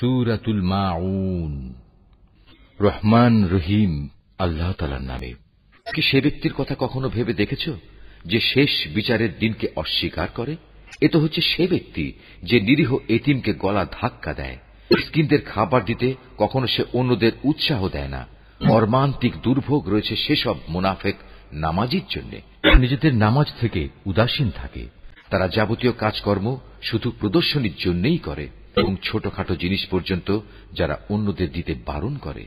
সুরাতুল মাউন। রহমান রহিম, আল্লাহ তালার নামে। কি সে ব্যক্তির কথা কখনো ভেবে দেখেছ? যে শেষ বিচারের দিনকে অস্বীকার করে? এ তো হচ্ছে সে ব্যক্তি যে নিরীহ এতিমকে গলা ধাক্কা দেয়। মিসকিনদের খাবার দিতে কখনো সে অন্যদের উৎসাহ দেয় না। মর্মান্তিক দুর্ভোগ রয়েছে সেসব মুনাফেক নামাজির জন্য। নিজেদের নামাজ থেকে উদাসীন থাকে। তারা যাবতীয় কাজকর্ম শুধু প্রদর্শনীর জন্যই করে। এবং ছোটখাটো জিনিস পর্যন্ত যারা অন্যদের দিতে বারণ করে।